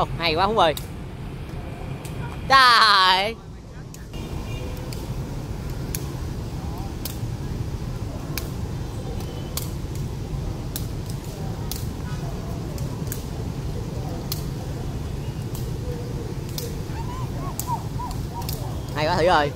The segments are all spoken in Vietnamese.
Ồ, hay quá Phú ơi. Trời. Hay quá thử ơi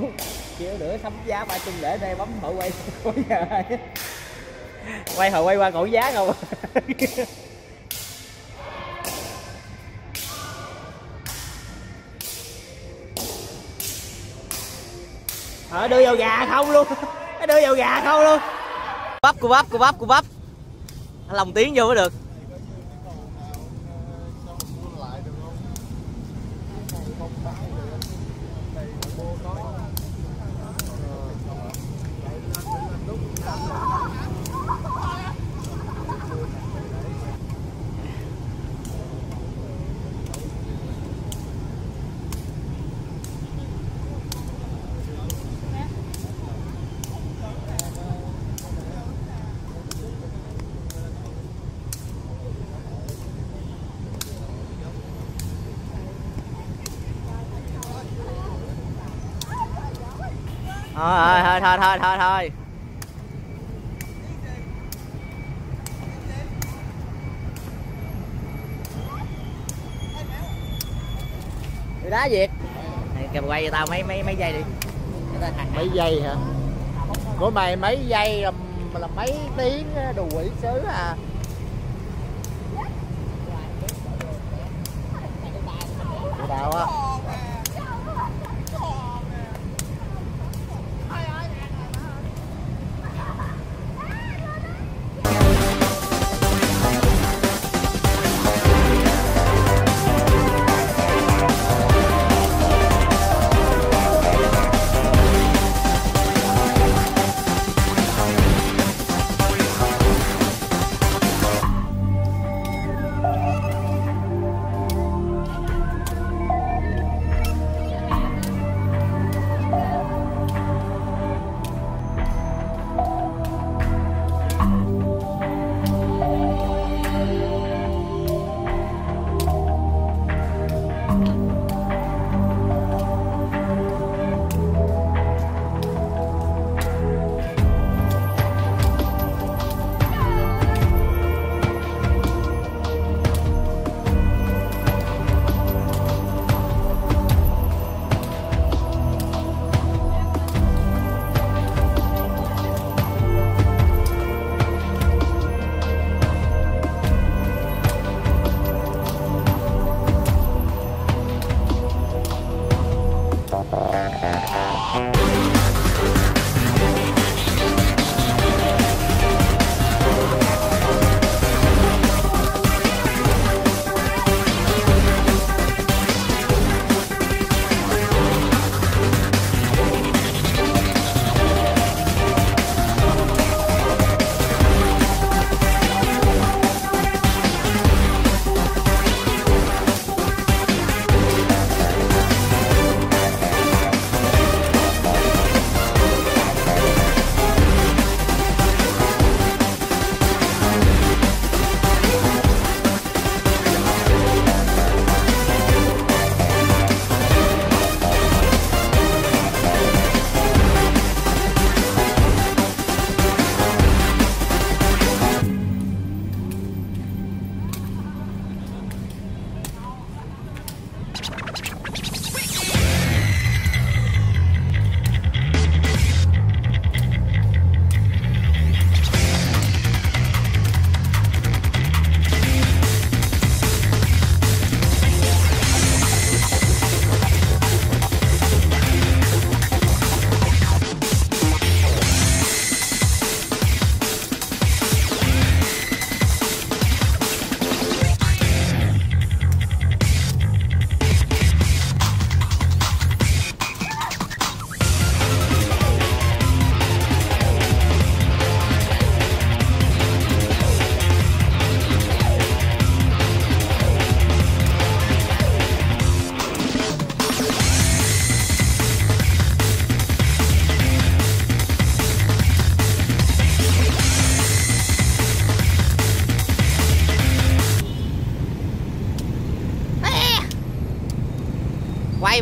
Phú chiều nữa sắm giá ba chung để đây bấm hồi quay quay hồi quay qua cổ giá không? Ờ, đưa vào gà không luôn. Đưa vào gà không luôn. Bắp của bắp của bắp của bắp. Lòng tiếng vô mới được. Thôi thôi thôi thôi thôi thôi. Đi đá Việt. Kìa quay cho tao mấy mấy mấy giây đi. Mấy giây hả? Của mày mấy giây là, là mấy tiếng đồ quỷ sứ à? Đạo á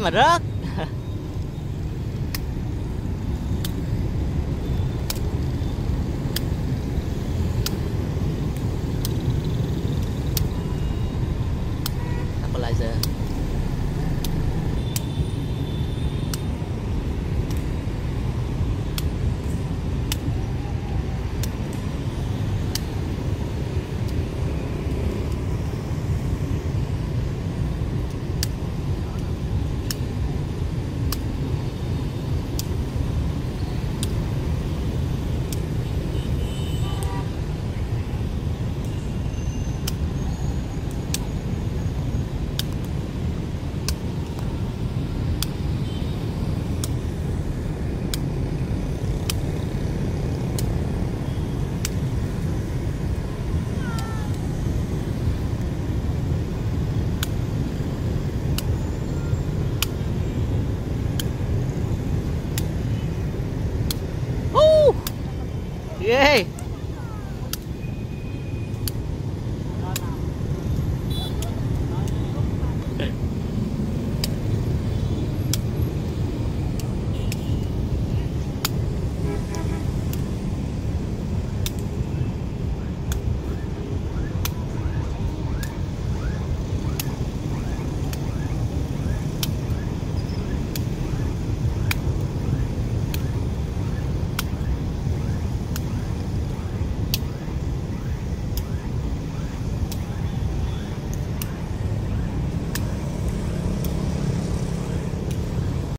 mà rớt. Stabilizer